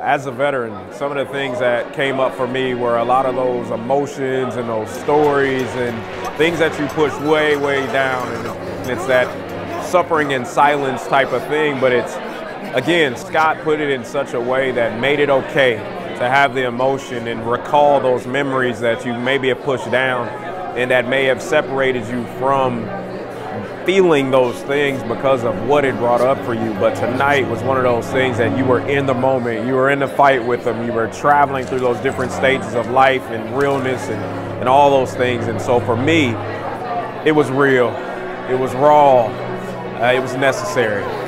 As a veteran, some of the things that came up for me were a lot of those emotions and those stories and things that you push way, way down. And it's that suffering in silence type of thing, but it's, again, Scott put it in such a way that made it okay to have the emotion and recall those memories that you maybe have pushed down and that may have separated you from feeling those things because of what it brought up for you. But tonight was one of those things that you were in the moment, you were in the fight with them, you were traveling through those different stages of life and realness and, and all those things. And so for me, it was real, it was raw, uh, it was necessary.